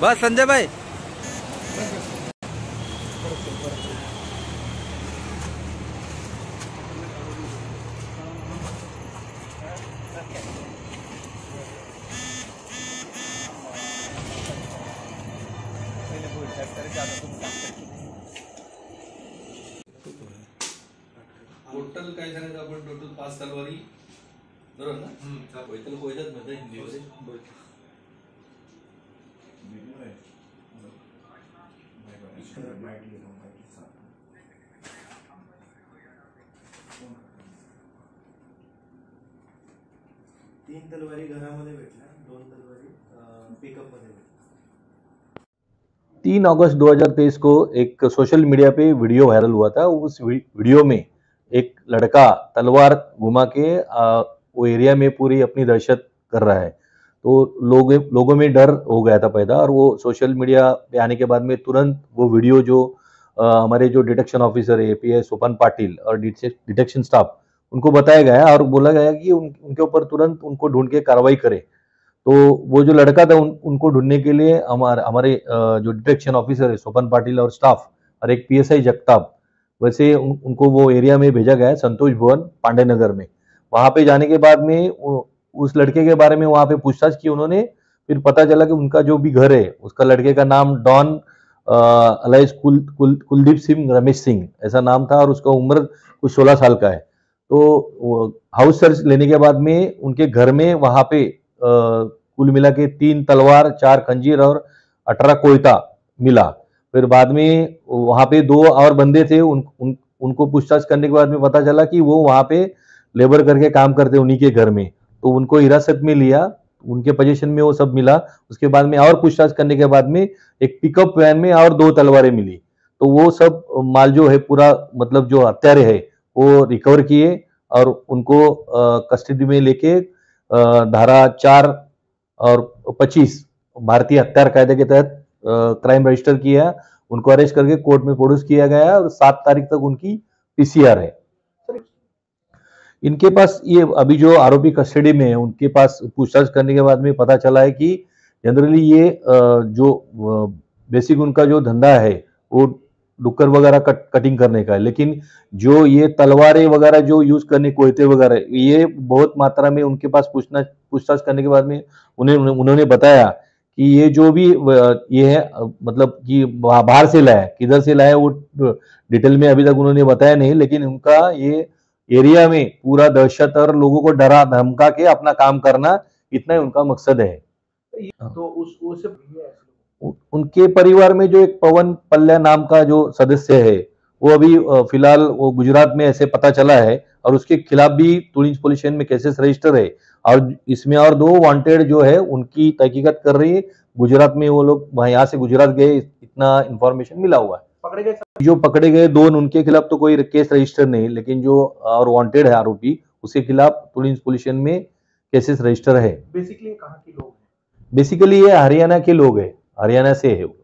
बस संजय भाई टोटल काय सांगायचं आपण? टोटल पाच तलवारी. बरोबर ना? वैतल कोयतात मध्ये हिंदीमध्ये तीन तलवारी घरामध्ये भेटल्या दोन तलवारी पिकअपमध्ये भेटल्या. तीन अगस्त 2023 को एक सोशल मीडिया पे वीडियो वायरल हुआ था। उस वीडियो में एक लड़का तलवार घुमा के आ, वो एरिया में पूरी अपनी दहशत कर रहा है। तो लोग लोगों में डर हो गया था पैदा और वो सोशल मीडिया पे आने के बाद में तुरंत वो वीडियो जो आ, हमारे जो डिटेक्शन ऑफिसर है ए सोपन पाटिल और डिटेक्शन स्टाफ उनको बताया गया और बोला गया कि उन, उनके ऊपर तुरंत उनको ढूंढ के कार्रवाई करे। तो वो जो लड़का था उन, उनको ढूँढने के लिए हमारे हमारे जो डिटेक्शन ऑफिसर है सोपन पाटिल और स्टाफ और एक पीएसआई जगताप वैसे उन, उनको वो एरिया में भेजा गया संतोष भवन पांडे नगर में। वहाँ पे जाने के बाद में उस लड़के के बारे में वहाँ पे पूछताछ की उन्होंने फिर पता चला कि उनका जो भी घर है उसका लड़के का नाम डॉन अलाइज कुल, कुल, कुलदीप सिंह रमेश सिंह ऐसा नाम था और उसका उम्र कुछ सोलह साल का है। तो हाउस सर्च लेने के बाद में उनके घर में वहाँ पे कुल मिला के तीन तलवार चार खंजीर और अठारह कोयता मिला। फिर बाद में वहाँ पे दो और बंदे थे उन, उन उनको पूछताछ करने के बाद में पता चला कि वो वहाँ पे लेबर करके काम करते उन्हीं के घर में। तो उनको हिरासत में लिया उनके पोजीशन में वो सब मिला। उसके बाद में और पूछताछ करने के बाद में एक पिकअप वैन में और दो तलवारें मिली। तो वो सब माल जो है पूरा मतलब जो हत्यारे है वो रिकवर किए और उनको कस्टडी में लेके धारा चार और पच्चीस भारतीय हत्यार कायदे के तहत क्राइम रजिस्टर किया उनको अरेस्ट करके कोर्ट में प्रोड्यूस किया गया और सात तारीख तक उनकी पीसीआर है। इनके पास ये अभी जो आरोपी कस्टडी में है, उनके पास पूछताछ करने के बाद में पता चला है कि जनरली ये जो बेसिक उनका जो धंधा है, वो डुक्कर वगैरह कट कटिंग करने का है। लेकिन जो ये तलवारें वगैरह जो यूज़ करने, कोयते वगैरह, ये बहुत मात्रा में उनके पास पूछना, पूछताछ करने के बाद में उन्हें उन्होंने बताया कि ये जो भी ये है मतलब कि बाहर से लाया किधर से लाया वो डिटेल में अभी तक उन्होंने बताया नहीं, लेकिन उनका ये एरिया में पूरा दहशत और लोगों को डरा, धमका के अपना काम करना, इतना ही उनका मकसद है। तो उस उससे उ- उनके परिवार में जो एक पवन पल्ल्या नाम का जो सदस्य है वो अभी फ़िलहाल वो गुजरात में ऐसे पता चला है और उसके खिलाफ भी तुलिंज पुलिस स्टेशन में केसेस रजिस्टर है। और इसमें और दो वांटेड जो है उनकी तहकीकत कर रही है। गुजरात में वो लोग यहाँ से गुजरात गए इतना इंफॉर्मेशन मिला हुआ है। पकड़े गए जो पकड़े गए दो उनके खिलाफ तो कोई केस रजिस्टर नहीं लेकिन जो और वांटेड है आरोपी उसके खिलाफ पुलिस पुलिस स्टेशन में केसेस रजिस्टर है। बेसिकली कहाँ के लोग हैं? बेसिकली ये हरियाणा के लोग हैं। हरियाणा से है वो।